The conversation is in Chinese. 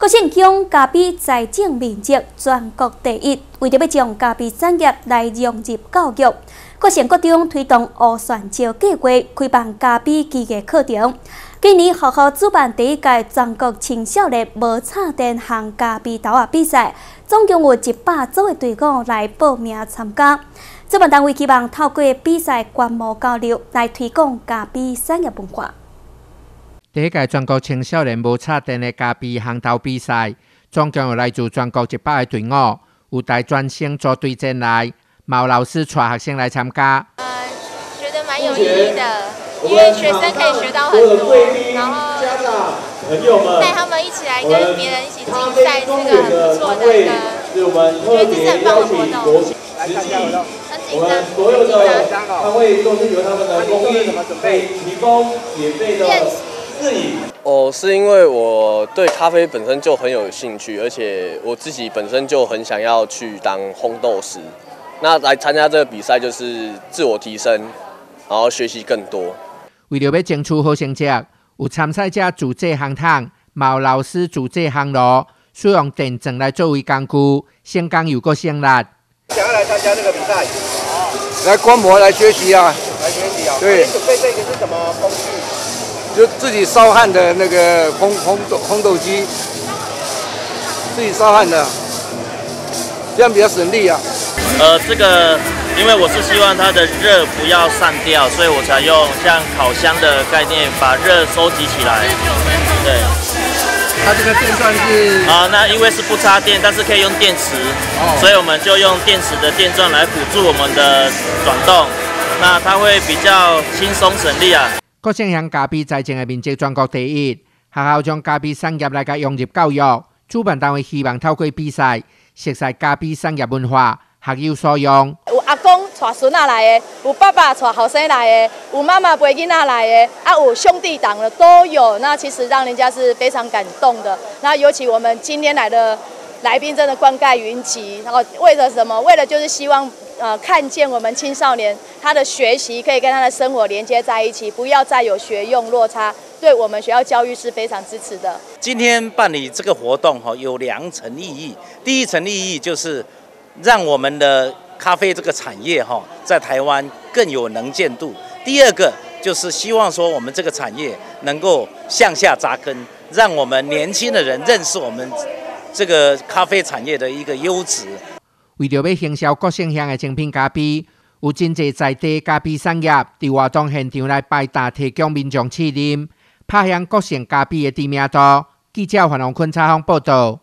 国姓乡咖啡财政面积全国第一，为着要将咖啡产业来融入教育，国县国中推动乌选招计划，开办咖啡技艺课程。今年学校主办第一届全国青少年无插电行咖啡豆啊比赛，总共有一百组的队伍来报名参加。主办单位希望透过比赛观摩交流，来推广咖啡产业文化。第一届全国青少年无插电的咖啡行头比赛，总共有来自全国一百个队伍，有带专生组队进来，毛老师带学生来参加。呃，觉得蛮有意义的，因为学生可以学到很多，然后带他们一起来跟别人一起竞赛，是个很不错的一个，我觉得这是很棒的活动。很紧张，所有的。他会都是由他们的工艺准备提供免费的。哦，是因为我对咖啡本身就很有兴趣，而且我自己本身就很想要去当烘豆师。那来参加这个比赛就是自我提升，然后学习更多。为了要争取好成绩，有参赛者自制行汤，毛老师自制行炉，使用电钻来作为工具，先工又个先力。想要来参加这个比赛，来观摩来学习啊！来学习啊！对，准备这个是什么？就自己烧焊的那个烘烘豆烘豆机，自己烧焊的，这样比较省力啊。呃，这个因为我是希望它的热不要散掉，所以我才用像烤箱的概念把热收集起来。对，它这个电钻是啊，那因为是不插电，但是可以用电池，所以我们就用电池的电钻来辅助我们的转动，那它会比较轻松省力啊。国姓乡咖啡在前的面积全国第一，学校将咖啡产业来个融入教育。主办单位希望透过比赛，熟悉咖啡产业文化，学有所用。有阿公带孙仔来的，有爸爸带后生来的，有妈妈陪囡仔来的，啊，有兄弟党的都有。那其实让人家是非常感动的。那尤其我们今天来的来宾真的冠盖云集，然后为了什么？为了就是希望。呃，看见我们青少年他的学习可以跟他的生活连接在一起，不要再有学用落差，对我们学校教育是非常支持的。今天办理这个活动哈，有两层意义。第一层意义就是让我们的咖啡这个产业哈，在台湾更有能见度。第二个就是希望说我们这个产业能够向下扎根，让我们年轻的人认识我们这个咖啡产业的一个优质。为了要行销各省乡的精品咖啡，有真济在地咖啡产业伫活动现场来摆搭，提供民众试饮，拍响各省咖啡的知名度。记者黄龙坤采访报道。